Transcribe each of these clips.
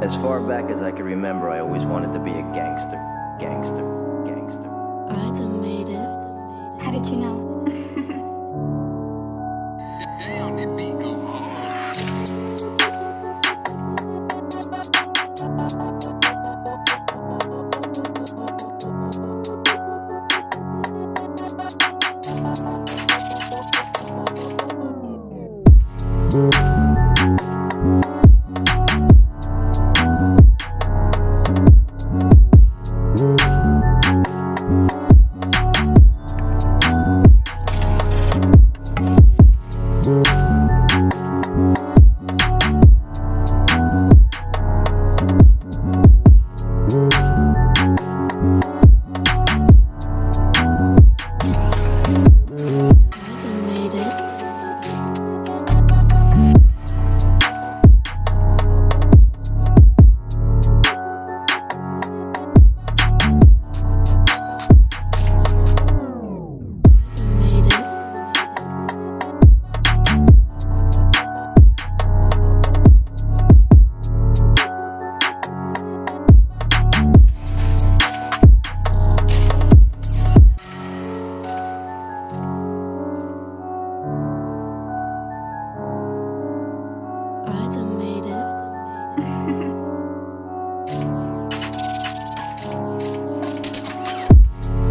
As far back as I can remember, I always wanted to be a gangster. Gangster. Gangster. I done made it. How did you know? Damn, that beat go hard.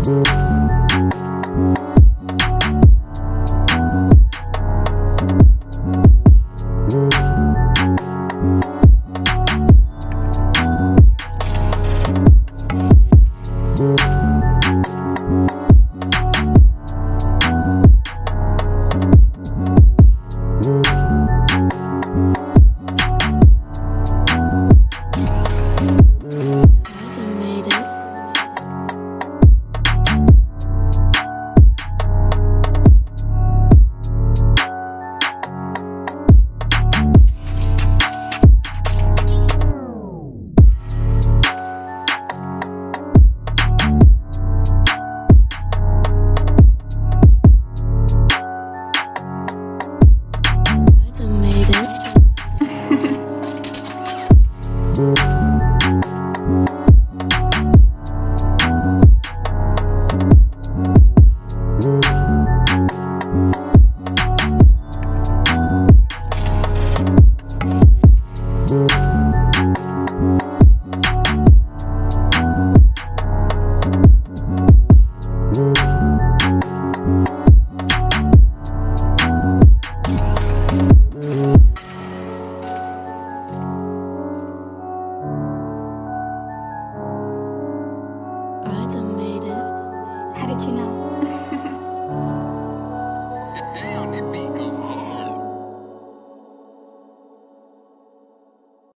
Thank Did you know? that.